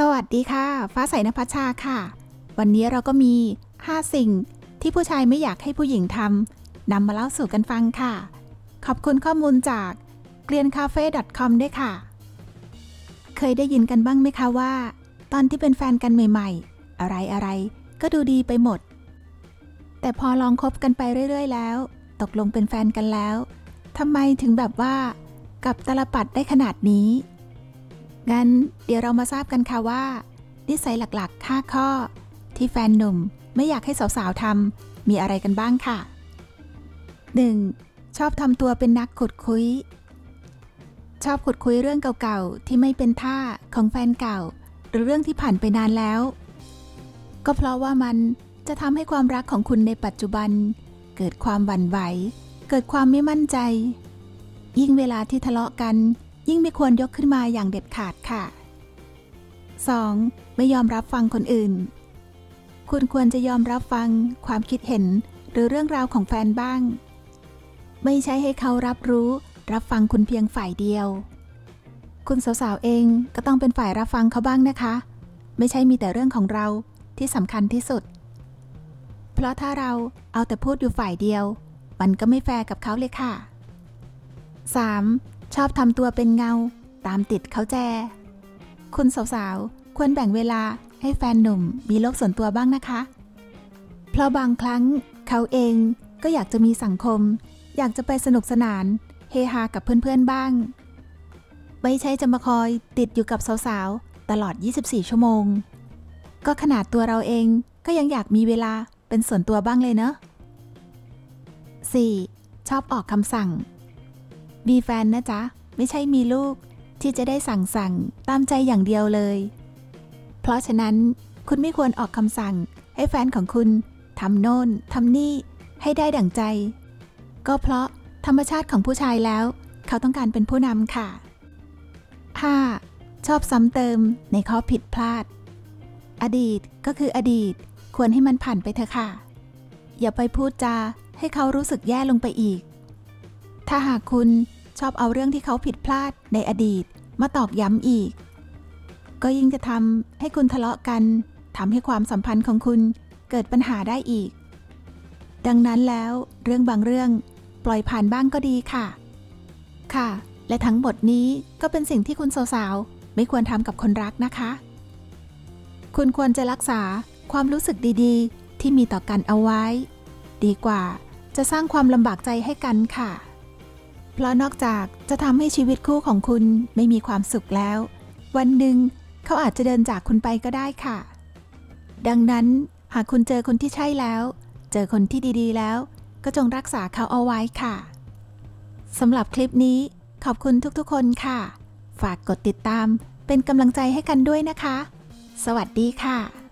สวัสดีค่ะ ฟ้าใสนภัชชาค่ะ วันนี้เราก็มี 5 สิ่งที่ผู้ชายไม่อยากให้ผู้หญิงทำนำมาเล่าสู่กันฟังค่ะ ขอบคุณข้อมูลจากเกลียนคาเฟ่ .com ด้วยค่ะ เคยได้ยินกันบ้างไหมคะว่า ตอนที่เป็นแฟนกันใหม่ ๆ อะไรอะไรๆก็ดูดีไปหมด แต่พอลองคบกันไปเรื่อย ๆ แล้ว ตกลงเป็นแฟนกันแล้วทำไมถึงแบบว่า กับตลปัดได้ขนาดนี้ งั้นเดี๋ยวเรามาทราบกันค่ะว่า นิสัยหลักๆ 5 ข้อ ที่แฟนหนุ่มไม่อยากให้สาวๆทำมีอะไรกันบ้างค่ะ 1. ชอบทำตัวเป็นนักขุดคุย ชอบขุดคุยเรื่องเก่าๆ ที่ไม่เป็นท่าของแฟนเก่า หรือเรื่องที่ผ่านไปนานแล้ว ก็เพราะว่ามันจะทำให้ความรักของคุณในปัจจุบัน เกิดความหวั่นไหว เกิดความไม่มั่นใจ ยิ่งเวลาที่ทะเลาะกัน ยิ่งไม่ควรยกขึ้นมาอย่างเด็ดขาดค่ะ 2. ไม่ยอมรับฟังคนอื่น คุณควรจะยอมรับฟังความคิดเห็นหรือเรื่องราวของแฟนบ้าง ไม่ใช่ให้เขารับรู้ รับฟังคุณเพียงฝ่ายเดียว คุณสาวๆเองก็ต้องเป็นฝ่ายรับฟังเขาบ้างนะคะ ไม่ใช่มีแต่เรื่องของเราที่สำคัญที่สุด เพราะถ้าเราเอาแต่พูดอยู่ฝ่ายเดียว มันก็ไม่แฟร์กับเขาเลยค่ะ 3. ชอบทำตัวเป็นเงา ตามติดเขาแจ คุณสาวๆ ควรแบ่งเวลาให้แฟนหนุ่มมีโลกส่วนตัวบ้างนะคะ เพราะบางครั้งเขาเองก็อยากจะมีสังคม อยากจะไปสนุกสนาน เฮฮากับเพื่อนๆบ้าง ไม่ใช่จะมาคอยติดอยู่กับสาวๆ ตลอด 24 ชั่วโมง ก็ขนาดตัวเราเองก็ยังอยากมีเวลาเป็นส่วนตัวบ้างเลยเนอะ 4. ชอบออกคำสั่ง มีแฟนนะจ๊ะ ไม่ใช่มีลูกที่จะได้สั่งสั่งตามใจอย่างเดียวเลย เพราะฉะนั้นคุณไม่ควรออกคำสั่ง ให้แฟนของคุณทำโน่นทำนี่ให้ได้ดั่งใจ ก็เพราะธรรมชาติของผู้ชายแล้ว เขาต้องการเป็นผู้นำค่ะ 5. ชอบซ้ำเติมในข้อผิดพลาด อดีตก็คืออดีต ควรให้มันผ่านไปเถอะค่ะ อย่าไปพูดจาให้เขารู้สึกแย่ลงไปอีก ถ้าหากคุณ ชอบเอาเรื่องที่เขาผิดพลาดในอดีต มาตอกย้ำอีก ก็ยิ่งจะทำให้คุณทะเลาะกันทำให้ความสัมพันธ์ของคุณเกิดปัญหาได้อีก ดังนั้นแล้วเรื่องบางเรื่องปล่อยผ่านบ้างก็ดีค่ะ ค่ะ และทั้งหมดนี้ก็เป็นสิ่งที่คุณสาวๆไม่ควรทำกับคนรักนะคะ คุณควรจะรักษาความรู้สึกดีๆ ที่มีต่อกันเอาไว้ ดีกว่าจะสร้างความลำบากใจให้กันค่ะ เพราะนอกจากจะทำให้ชีวิตคู่ของคุณไม่มีความสุขแล้ว วันหนึ่งเขาอาจจะเดินจากคุณไปก็ได้ค่ะ ดังนั้นหากคุณเจอคนที่ใช่แล้ว เจอคนที่ดีๆแล้ว ก็จงรักษาเขาเอาไว้ค่ะสำหรับคลิปนี้ขอบคุณทุกๆคนค่ะ ฝากกดติดตามเป็นกำลังใจให้กันด้วยนะคะ สวัสดีค่ะ